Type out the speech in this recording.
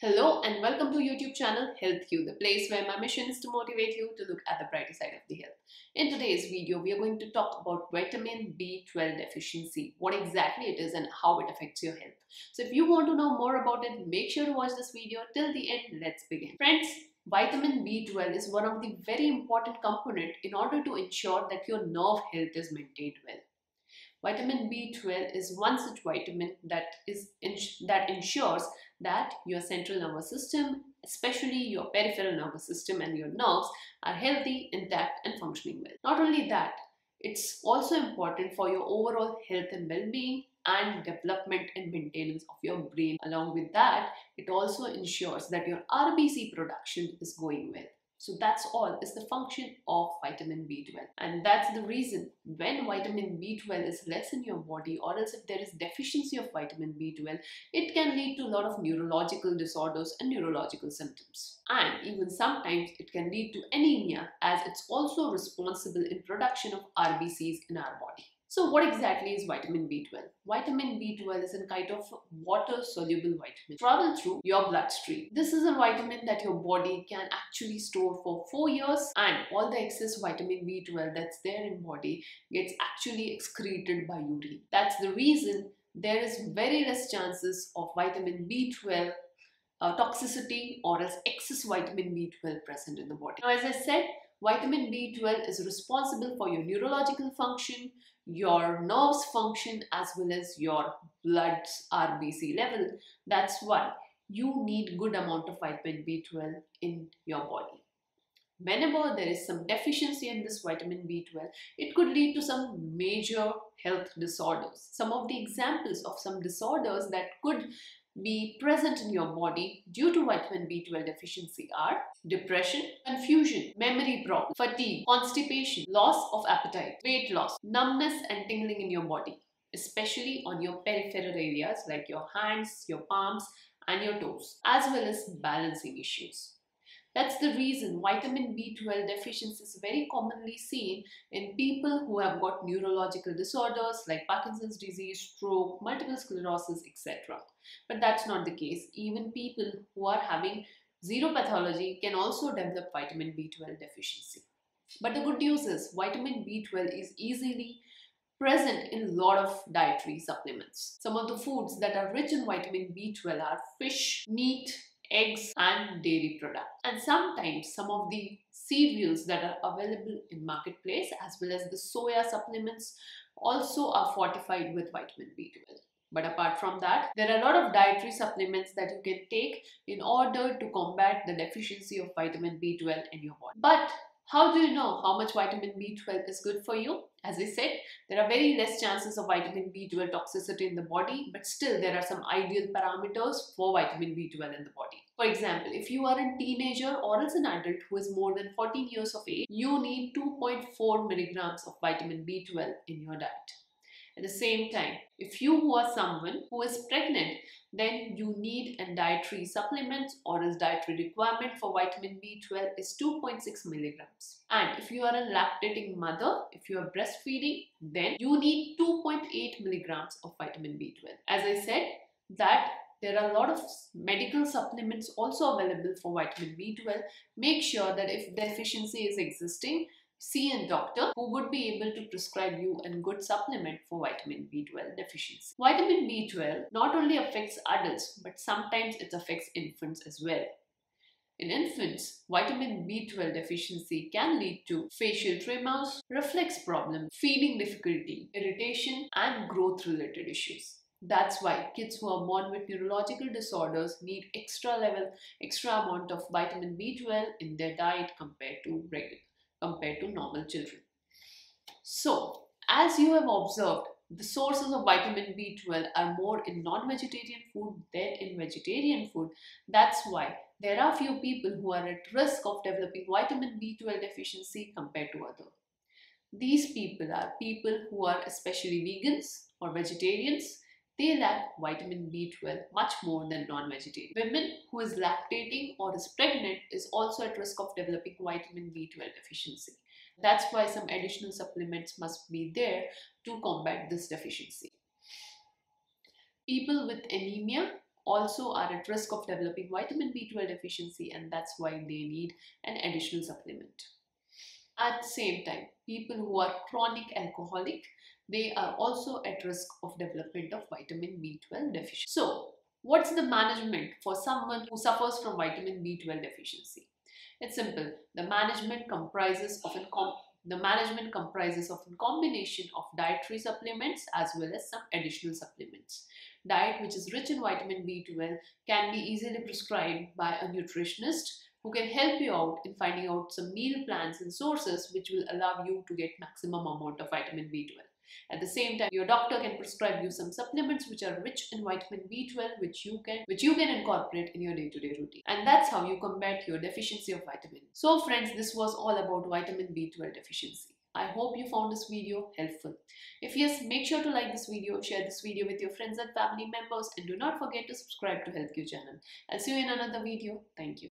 Hello and welcome to YouTube channel Health Q, the place where my mission is to motivate you to look at the brighter side of the health. In today's video, we are going to talk about vitamin B12 deficiency, what exactly it is and how it affects your health. So if you want to know more about it, make sure to watch this video till the end. Let's begin. Friends, vitamin B12 is one of the very important component in order to ensure that your nerve health is maintained well. Vitamin B12 is one such vitamin that is that ensures that your central nervous system, especially your peripheral nervous system and your nerves are healthy, intact and functioning well. Not only that, it's also important for your overall health and well-being and development and maintenance of your brain. Along with that, it also ensures that your RBC production is going well. So that's all. Is the function of vitamin B12 and that's the reason when vitamin B12 is less in your body or else if there is deficiency of vitamin B12 it can lead to a lot of neurological disorders and neurological symptoms. And even sometimes it can lead to anemia as it's also responsible in production of RBCs in our body. So what exactly is vitamin B12? Vitamin B12 is a kind of water-soluble vitamin. Travel through your bloodstream. This is a vitamin that your body can actually store for 4 years and all the excess vitamin B12 that's there in body gets actually excreted by urine. That's the reason there is very less chances of vitamin B12 uh, toxicity or as excess vitamin B12 present in the body. Now as I said, vitamin B12 is responsible for your neurological function, your nerves function as well as your blood's RBC level. That's why you need good amount of vitamin B12 in your body. Whenever there is some deficiency in this vitamin B12, it could lead to some major health disorders. Some of the examples of some disorders that could be present in your body due to vitamin B12 deficiency are depression, confusion, memory problems, fatigue, constipation, loss of appetite, weight loss, numbness and tingling in your body, especially on your peripheral areas like your hands, your palms and your toes, as well as balancing issues. That's the reason vitamin B12 deficiency is very commonly seen in people who have got neurological disorders like Parkinson's disease, stroke, multiple sclerosis, etc. But that's not the case. Even people who are having zero pathology can also develop vitamin B12 deficiency. But the good news is vitamin B12 is easily present in a lot of dietary supplements. Some of the foods that are rich in vitamin B12 are fish, meat, eggs and dairy products. And sometimes some of the cereals that are available in marketplace as well as the soya supplements also are fortified with vitamin B12. But apart from that, there are a lot of dietary supplements that you can take in order to combat the deficiency of vitamin B12 in your body. But how do you know how much vitamin B12 is good for you? As I said, there are very less chances of vitamin B12 toxicity in the body, but still there are some ideal parameters for vitamin B12 in the body. For example, if you are a teenager or as an adult who is more than 14 years of age, you need 2.4 milligrams of vitamin B12 in your diet. At the same time, if you are someone who is pregnant, then you need a dietary supplement or a dietary requirement for vitamin B12 is 2.6 milligrams. And if you are a lactating mother, if you are breastfeeding, then you need 2.8 milligrams of vitamin B12. As I said, that there are a lot of medical supplements also available for vitamin B12. Make sure that if deficiency is existing, see a doctor who would be able to prescribe you a good supplement for vitamin B12 deficiency. Vitamin B12 not only affects adults but sometimes it affects infants as well. In infants, vitamin B12 deficiency can lead to facial tremors, reflex problems, feeding difficulty, irritation and growth related issues. That's why kids who are born with neurological disorders need extra level, extra amount of vitamin B12 in their diet compared to regular compared to normal children. So, as you have observed, the sources of vitamin B12 are more in non-vegetarian food than in vegetarian food. That's why there are few people who are at risk of developing vitamin B12 deficiency compared to other. These people are people who are especially vegans or vegetarians. They lack vitamin B12 much more than non-vegetarian. Women who is lactating or is pregnant is also at risk of developing vitamin B12 deficiency. That's why some additional supplements must be there to combat this deficiency. People with anemia also are at risk of developing vitamin B12 deficiency and that's why they need an additional supplement. At the same time, people who are chronic alcoholic, they are also at risk of development of vitamin B12 deficiency. So, what's the management for someone who suffers from vitamin B12 deficiency? It's simple. The management comprises of a the management comprises of a combination of dietary supplements as well as some additional supplements. Diet which is rich in vitamin B12 can be easily prescribed by a nutritionist who can help you out in finding out some meal plans and sources which will allow you to get maximum amount of vitamin B12. At the same time, your doctor can prescribe you some supplements which are rich in vitamin B12 which you can which you can incorporate in your day-to-day -day routine. And that's how you combat your deficiency of vitamin. So friends, this was all about vitamin B12 deficiency. I hope you found this video helpful. If yes, make sure to like this video, share this video with your friends and family members and do not forget to subscribe to HealthQ channel. I'll see you in another video. Thank you.